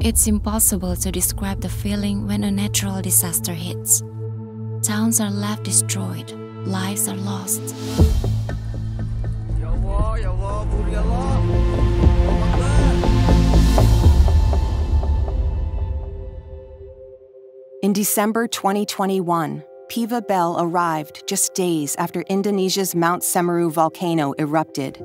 It's impossible to describe the feeling when a natural disaster hits. Towns are left destroyed, lives are lost. In December 2021, Piva Bell arrived just days after Indonesia's Mount Semeru volcano erupted.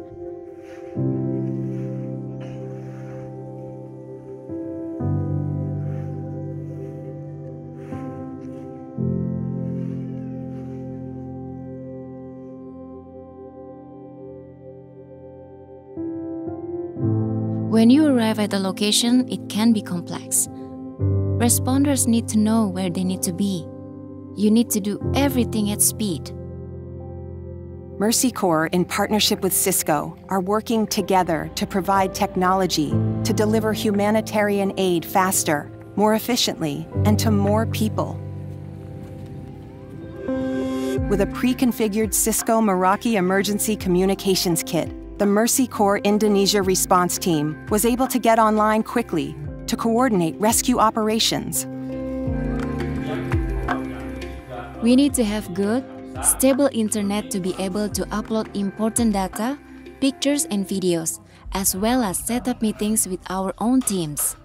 When you arrive at the location, it can be complex. Responders need to know where they need to be. You need to do everything at speed. Mercy Corps, in partnership with Cisco, are working together to provide technology to deliver humanitarian aid faster, more efficiently, and to more people. With a pre configured Cisco Meraki Emergency Communications Kit, the Mercy Corps Indonesia response team was able to get online quickly to coordinate rescue operations. We need to have good, stable internet to be able to upload important data, pictures, and videos, as well as set up meetings with our own teams.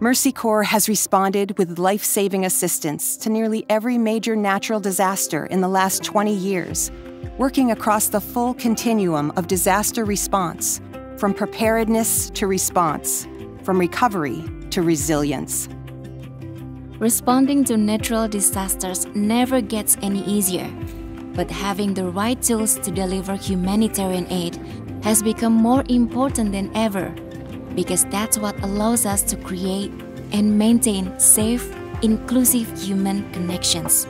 Mercy Corps has responded with life saving assistance to nearly every major natural disaster in the last 20 years, working across the full continuum of disaster response, from preparedness to response, from recovery to resilience. Responding to natural disasters never gets any easier, but having the right tools to deliver humanitarian aid has become more important than ever because that's what allows us to create and maintain safe, inclusive human connections.